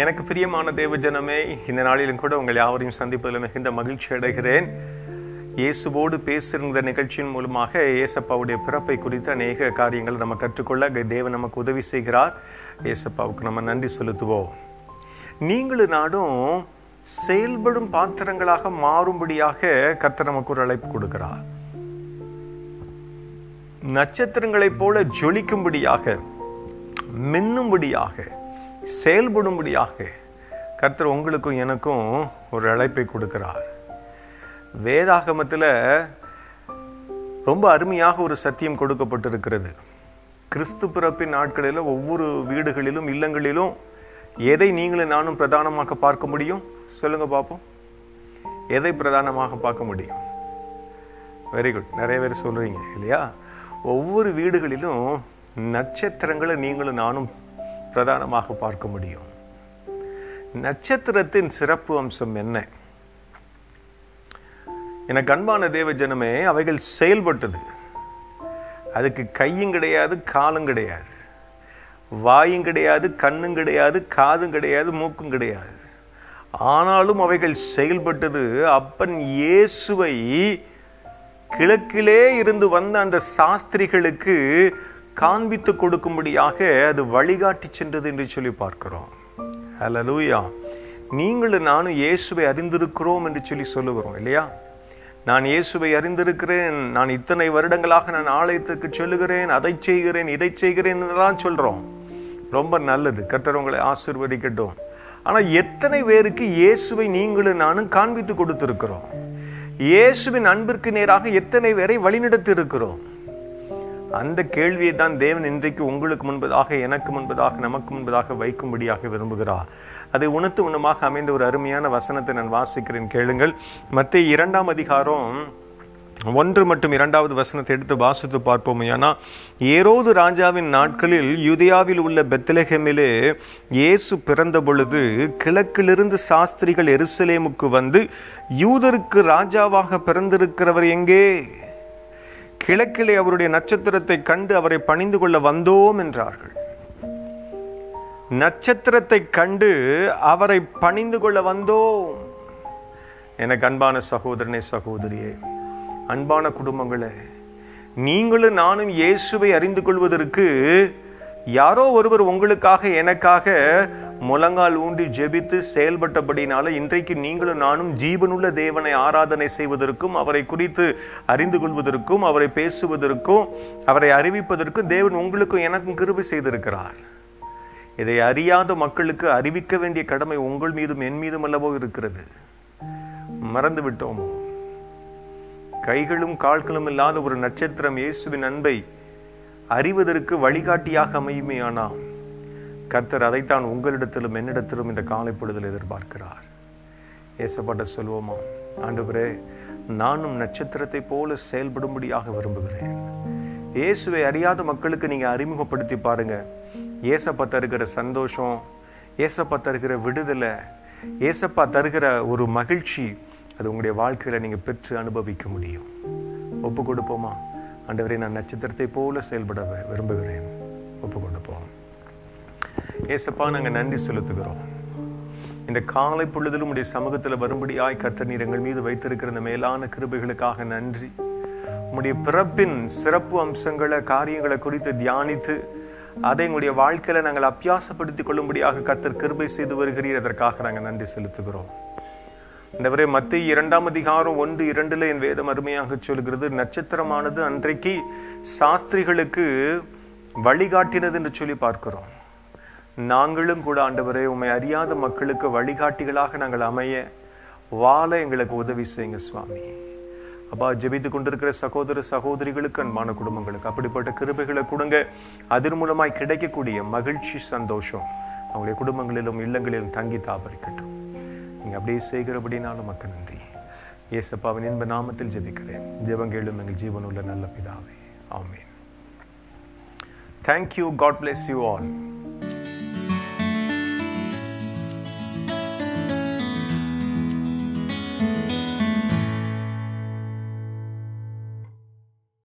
எனக்கு பிரியமான தேவஜனமே இந்த நாளிலும் கூட உங்கள் யாவரையும் சந்திப்பதில் மிகுந்த மகிழ்ச்சி அடைகிறேன். இயேசுவோடு பேசுகிற நிகழ்ச்சியின் மூலமாக ஏசப்பாவுடைய பிறப்பை குறித்து அநேக காரியங்களை நம்ம கற்றுக்கொள்ள தேவன் நமக்கு உதவி செய்கிறார். ஏசப்பாவுக்கு நம்ம நன்றி செலுத்துவோம். நீங்களும் நாடும் செயல்படும் பாத்திரங்களாக மாறும்படியாக கர்த்தர் நமக்கு ஒரு அழைப்பு கொடுக்கிறார். நட்சத்திரங்களைப் போல ஜொலிக்கும்படியாக மின்னும்படியாக செயல்படும்படியாக கர்த்தர் உங்களுக்கும் எனக்கும் ஒரு அழைப்பை கொடுக்கிறார். வேதாகமத்தில் ரொம்ப அருமையாக ஒரு சத்தியம் கொடுக்கப்பட்டிருக்கிறது. கிறிஸ்து பிறப்பின் நாட்களில் ஒவ்வொரு வீடுகளிலும் இல்லங்களிலும் எதை நீங்களும் நானும் பிரதானமாக பார்க்க முடியும்? சொல்லுங்க பார்ப்போம் எதை பிரதானமாக பார்க்க முடியும்? வெரி குட் நிறைய பேர் சொல்கிறீங்க இல்லையா? ஒவ்வொரு வீடுகளிலும் நட்சத்திரங்களை நீங்களும் நானும் பிரதானமாக பார்க்க முடியும். நட்சத்திரத்தின் சிறப்பு அம்சம் என்ன? எனக்கு அன்பான தேவ ஜனமே அவைகள் செயல்பட்டது. அதுக்கு கையும் கிடையாது காலும் கிடையாது. வாயும் கிடையாது கண்ணும் கிடையாது காதும் கிடையாது மூக்கும் கிடையாது. ஆனாலும் அவைகள் செயல்பட்டது. அப்பன் இயேசுவை கிழக்கிலே இருந்து வந்த அந்த சாஸ்திரிகளுக்கு காண்பித்து கொடுக்கும்படியாக அது வழிகாட்டி சென்றது என்று சொல்லி பார்க்கிறோம். ஹலலூயா நீங்களும் நானும் இயேசுவை அறிந்திருக்கிறோம் என்று சொல்லி சொல்லுகிறோம் இல்லையா? நான் இயேசுவை அறிந்திருக்கிறேன் நான் இத்தனை வருடங்களாக நான் ஆலயத்திற்கு சொல்லுகிறேன் அதை செய்கிறேன் இதை செய்கிறேன் தான் சொல்கிறோம் ரொம்ப நல்லது. கர்த்தர் உங்களை ஆசிர்வதிக்கட்டும். ஆனால் எத்தனை பேருக்கு இயேசுவை நீங்களும் நானும் காண்பித்து கொடுத்துருக்கிறோம்? இயேசுவின் அன்பிற்கு நேராக எத்தனை பேரை வழிநடத்தி இருக்கிறோம் அந்த கேள்வியை தான் தேவன் இன்றைக்கு உங்களுக்கு முன்பதாக எனக்கு முன்பதாக நமக்கு முன்பதாக வைக்கும்படியாக விரும்புகிறார். அதை உணர்த்து உணமாக அமைந்த ஒரு அருமையான வசனத்தை நான் வாசிக்கிறேன். கேளுங்கள். மற்ற இரண்டாம் அதிகாரம் ஒன்று மற்றும் இரண்டாவது வசனத்தை எடுத்து வாசித்து பார்ப்போம். ஏன்னா ஏரோது ராஜாவின் நாட்களில் யுதியாவில் உள்ள பெத்தலகமிலே இயேசு பிறந்த பொழுது கிழக்கிலிருந்து சாஸ்திரிகள் எருசலேமுக்கு வந்து யூதருக்கு ராஜாவாக பிறந்திருக்கிறவர் எங்கே? கிழக்கிலே அவருடைய நட்சத்திரத்தை கண்டு அவரை பணிந்து கொள்ள வந்தோம் என்றார்கள். நட்சத்திரத்தை கண்டு அவரை பணிந்து கொள்ள வந்தோம். எனக்கு அன்பான சகோதரனே சகோதரியே அன்பான குடும்பங்களே நீங்களும் நானும் இயேசுவை அறிந்து கொள்வதற்கு யாரோ ஒருவர் உங்களுக்காக எனக்காக முழங்கால் ஊண்டி ஜெபித்து செயல்பட்டபடினால இன்றைக்கு நீங்களும் நானும் ஜீவனுள்ள தேவனை ஆராதனை செய்வதற்கும் அவரை குறித்து அறிந்து கொள்வதற்கும் அவரை பேசுவதற்கும் அவரை அறிவிப்பதற்கும் தேவன் உங்களுக்கும் எனக்கும் கிருபி செய்திருக்கிறார். இதை அறியாத மக்களுக்கு அறிவிக்க வேண்டிய கடமை உங்கள் மீதும் என் மீதும் அல்லவோ இருக்கிறது. மறந்து விட்டோமோ கைகளும் கால்களும் இல்லாத ஒரு நட்சத்திரம் இயேசுவின் அன்பை அறிவதற்கு வழிகாட்டியாக அமையுமையானா? கர்த்தர் அதைத்தான் உங்களிடத்திலும் என்னிடத்திலும் இந்த காலை பொழுதில் எதிர்பார்க்கிறார். ஏசப்பட்ட சொல்வோமா ஆண்டவரே நானும் நட்சத்திரத்தை போல செயல்படும்படியாக விரும்புகிறேன். இயேசுவை அறியாத மக்களுக்கு நீங்கள் அறிமுகப்படுத்தி பாருங்க. ஏசப்பா தருகிற சந்தோஷம் ஏசப்பா தருகிற விடுதலை ஏசப்பா தருகிற ஒரு மகிழ்ச்சி அது உங்களுடைய வாழ்க்கையில் நீங்கள் பெற்று அனுபவிக்க முடியும். ஒப்பு கொடுப்போமா? ஆண்டவரே நான் நட்சத்திரத்தை போல செயல்பட விரும்புகிறேன். ஒப்பு கொடுப்போம் ஏசப்பா நாங்கள் நன்றி செலுத்துகிறோம். இந்த காலை பொழுதிலும் உடைய சமூகத்தில் வரும்படியாய் கத்தர் நீர் எங்கள் மீது வைத்திருக்கிற இந்த மேலான கிருபைகளுக்காக நன்றி. உம்முடைய பிறப்பின் சிறப்பு அம்சங்களை காரியங்களை குறித்து தியானித்து அதை எங்களுடைய வாழ்க்கையில நாங்கள் அபியாசப்படுத்திக் கொள்ளும்படியாக கத்தர் கிருபை செய்து வருகிறீர். அதற்காக நாங்கள் நன்றி செலுத்துகிறோம். இந்தவரை மத்திய இரண்டாம் அதிகாரம் ஒன்று இரண்டுல என் வேதம் அருமையாக சொல்கிறது. நட்சத்திரமானது அன்றைக்கு சாஸ்திரிகளுக்கு வழிகாட்டினது என்று சொல்லி பார்க்கிறோம். நாங்களும் கூட ஆண்டவரே உண்மை அறியாத மக்களுக்கு வழிகாட்டிகளாக நாங்கள் அமைய வாழ எங்களுக்கு உதவி செய்யுங்க சுவாமி. அப்பா ஜெபித்து கொண்டிருக்கிற சகோதர சகோதரிகளுக்கு அன்பான குடும்பங்களுக்கு அப்படிப்பட்ட கிருபைகளை கொடுங்க. அதன் மூலமாய் கிடைக்கக்கூடிய மகிழ்ச்சி சந்தோஷம் அவங்களுடைய குடும்பங்களிலும் இல்லங்களிலும் தங்கி தாபரிக்கட்டும். நீங்கள் அப்படியே செய்கிறபடினாலும் நமக்கு நன்றி. ஏசப்பாவின் இன்ப நாமத்தில் ஜெபிக்கிறேன். ஜெபங்கேளும் எங்கள் ஜீவனுள்ள நல்ல பிதாவே. ஆமேன். Thank you God bless you all